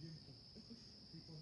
Jim Jimson. People,